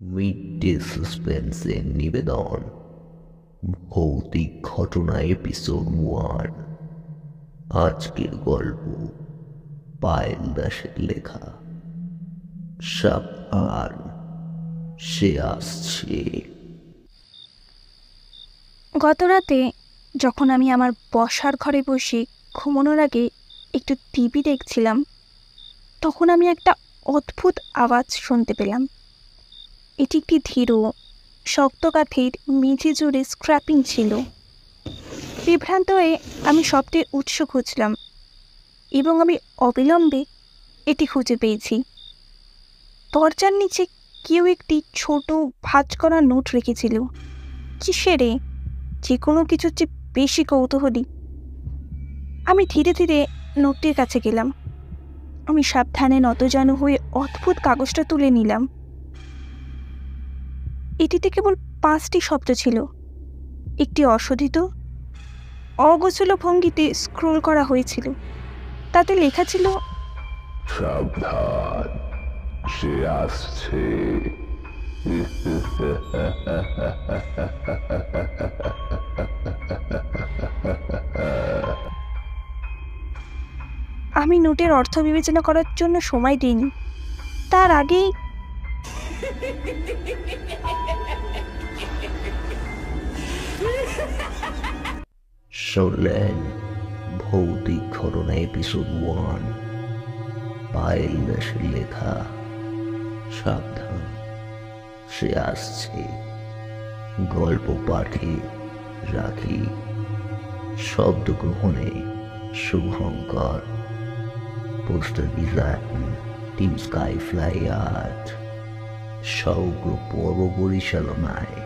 Midday সাসপেন্সের নিবেদন। ভৌতিক ঘটনা এপিসোড ওয়ান। আজকের গল্প, পায়েল দাসের লেখা। সাবধান সে আসছে। গত রাতে যখন আমি আমার বসার ঘরে বসে ঘুমানোর আগে একটু টিভি দেখছিলাম, তখন আমি একটা অদ্ভুত আওয়াজ শুনতে পেলাম। এটি একটি ধীর শক্ত কাঠের মেঝে জুড়ে স্ক্র্যাপিং ছিল। বিভ্রান্ত হয়ে আমি শব্দের উৎস খুঁজলাম এবং আমি অবিলম্বে এটি খুঁজে পেয়েছি। দরজার নিচে কেউ একটি ছোট ভাঁজ করা নোট রেখেছিল। কিসেরে যে কোনো কিছুর চেয়ে বেশি কৌতূহলী। আমি ধীরে ধীরে নোটটির কাছে গেলাম। আমি সাবধানে নতজানু হয়ে অদ্ভুত কাগজটা তুলে নিলাম। এটিতে কেবল পাঁচটি শব্দ ছিল। একটি অশোধিত অগোছল ভঙ্গিতে স্ক্রোল করা হয়েছিল। তাতে লেখা ছিল সাবধান সে আসছে। আমি নোটের অর্থ বিবেচনা করার জন্য সময় দিইনি। তার আগেই শুনলেন ভৌতিক ঘটনা এপিসোড ওয়ান পায়েল দাসের লেখা সাবধান সে আসছে গল্প পাঠে রাখি শব্দ গ্রহণে Shubhankar poster design team sky fly art সমগ্র পর্ব পরিচালনায়